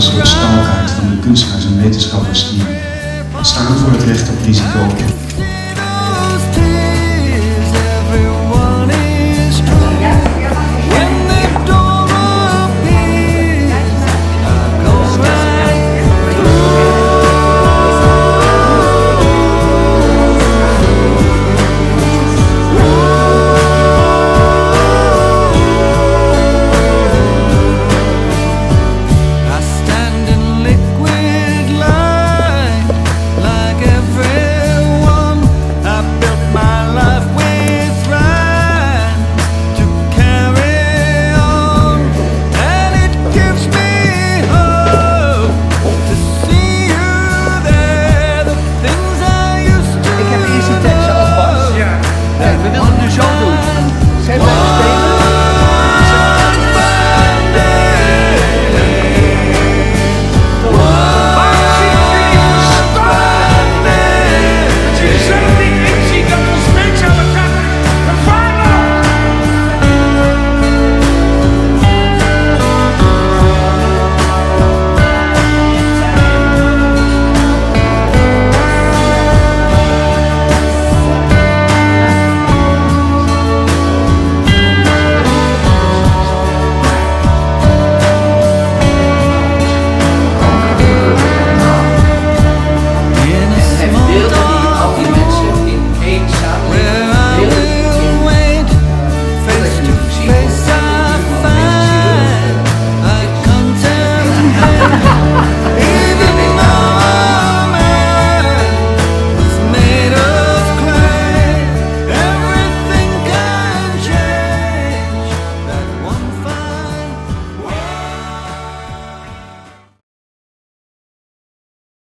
als gestaaldheid van de kunstenaars en wetenschappers die staan voor het recht op risico.